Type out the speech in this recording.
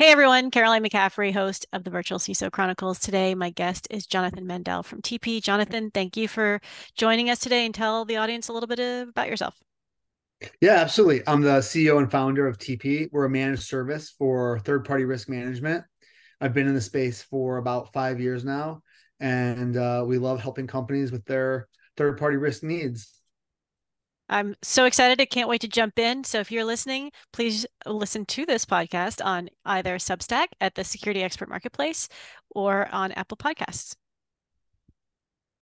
Hey everyone, Caroline McCaffrey, host of the Virtual CISO Chronicles. Today, my guest is Jonathan Mandell from Teepee. Jonathan, thank you for joining us today and tell the audience a little bit about yourself. Yeah, absolutely. I'm the CEO and founder of Teepee. We're a managed service for third party risk management. I've been in the space for about five years now, and uh, we love helping companies with their third party risk needs. I'm so excited. I can't wait to jump in. So if you're listening, please listen to this podcast on either Substack at the Security Expert Marketplace or on Apple Podcasts.